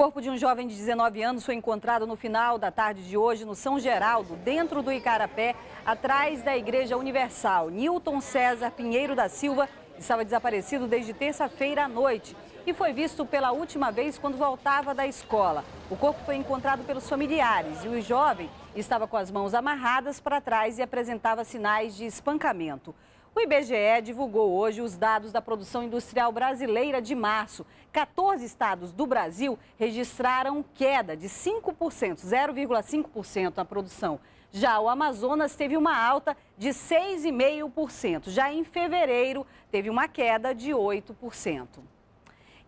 corpo de um jovem de 19 anos foi encontrado no final da tarde de hoje no São Geraldo, dentro do Icarapé, atrás da Igreja Universal. Newton César Pinheiro da Silva estava desaparecido desde terça-feira à noite e foi visto pela última vez quando voltava da escola. O corpo foi encontrado pelos familiares e o jovem estava com as mãos amarradas para trás e apresentava sinais de espancamento. O IBGE divulgou hoje os dados da produção industrial brasileira de março. 14 estados do Brasil registraram queda de 5%, 0,5% na produção. Já o Amazonas teve uma alta de 6,5%. Já em fevereiro, teve uma queda de 8%.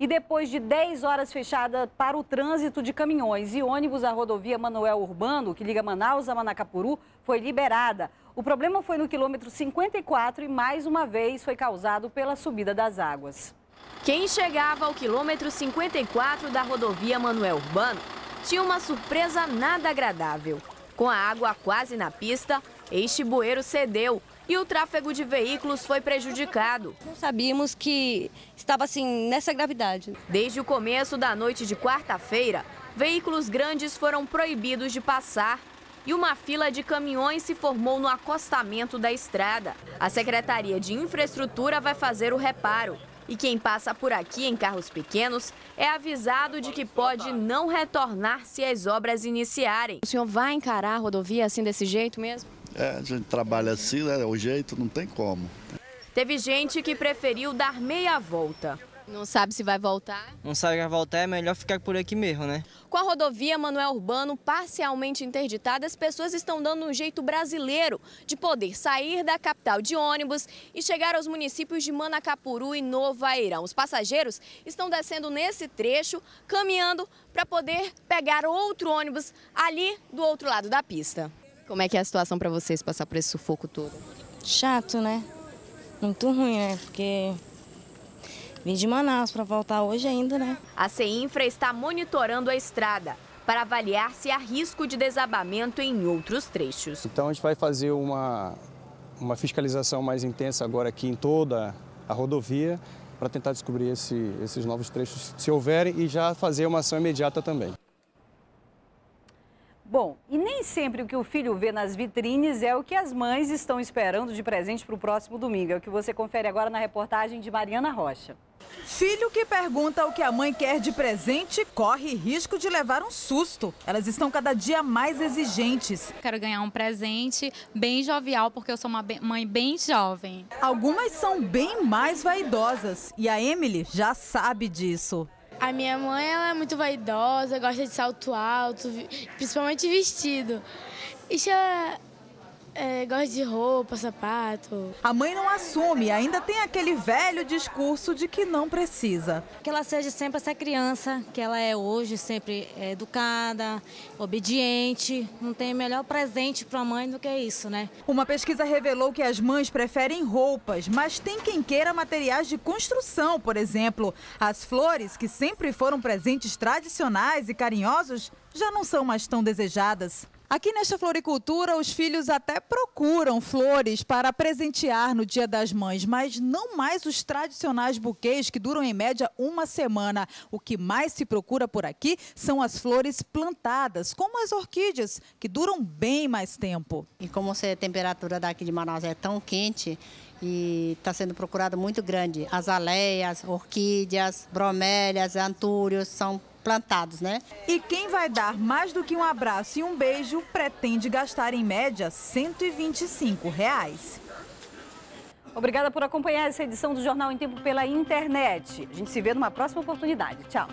E depois de 10 horas fechada para o trânsito de caminhões e ônibus, a rodovia Manuel Urbano, que liga Manaus a Manacapuru, foi liberada. O problema foi no quilômetro 54 e, mais uma vez, foi causado pela subida das águas. Quem chegava ao quilômetro 54 da rodovia Manuel Urbano tinha uma surpresa nada agradável. Com a água quase na pista, este bueiro cedeu e o tráfego de veículos foi prejudicado. Não sabíamos que estava assim nessa gravidade. Desde o começo da noite de quarta-feira, veículos grandes foram proibidos de passar e uma fila de caminhões se formou no acostamento da estrada. A Secretaria de Infraestrutura vai fazer o reparo. E quem passa por aqui em carros pequenos é avisado de que pode não retornar se as obras iniciarem. O senhor vai encarar a rodovia assim desse jeito mesmo? É, a gente trabalha assim, né? O jeito não tem como. Teve gente que preferiu dar meia volta. Não sabe se vai voltar? Não sabe se vai voltar, é melhor ficar por aqui mesmo, né? Com a rodovia Manuel Urbano parcialmente interditada, as pessoas estão dando um jeito brasileiro de poder sair da capital de ônibus e chegar aos municípios de Manacapuru e Novo Airão. Os passageiros estão descendo nesse trecho, caminhando para poder pegar outro ônibus ali do outro lado da pista. Como é que é a situação para vocês passar por esse sufoco todo? Chato, né? Muito ruim, né? Porque vim de Manaus para voltar hoje ainda, né? A CEINFRA está monitorando a estrada para avaliar se há risco de desabamento em outros trechos. Então a gente vai fazer uma, uma fiscalização mais intensa agora aqui em toda a rodovia para tentar descobrir esse, esses novos trechos, se houverem, e já fazer uma ação imediata também. Sempre o que o filho vê nas vitrines é o que as mães estão esperando de presente para o próximo domingo. É o que você confere agora na reportagem de Mariana Rocha. Filho que pergunta o que a mãe quer de presente corre risco de levar um susto. Elas estão cada dia mais exigentes. Quero ganhar um presente bem jovial, porque eu sou uma mãe bem jovem. Algumas são bem mais vaidosas e a Emily já sabe disso. A minha mãe ela é muito vaidosa, gosta de salto alto, principalmente vestido. Isso é é, gosta de roupa, sapato. A mãe não assume, ainda tem aquele velho discurso de que não precisa. Que ela seja sempre essa criança que ela é hoje, sempre educada, obediente. Não tem melhor presente para a mãe do que isso, né? Uma pesquisa revelou que as mães preferem roupas, mas tem quem queira materiais de construção, por exemplo. As flores, que sempre foram presentes tradicionais e carinhosos, já não são mais tão desejadas. Aqui nesta floricultura, os filhos até procuram flores para presentear no Dia das Mães, mas não mais os tradicionais buquês que duram em média uma semana. O que mais se procura por aqui são as flores plantadas, como as orquídeas, que duram bem mais tempo. E como a temperatura daqui de Manaus é tão quente, e está sendo procurado muito grande. Azaleias, orquídeas, bromélias, antúrios são plantados, né? E quem vai dar mais do que um abraço e um beijo pretende gastar em média 125 reais. Obrigada por acompanhar essa edição do Jornal em Tempo pela internet. A gente se vê numa próxima oportunidade. Tchau.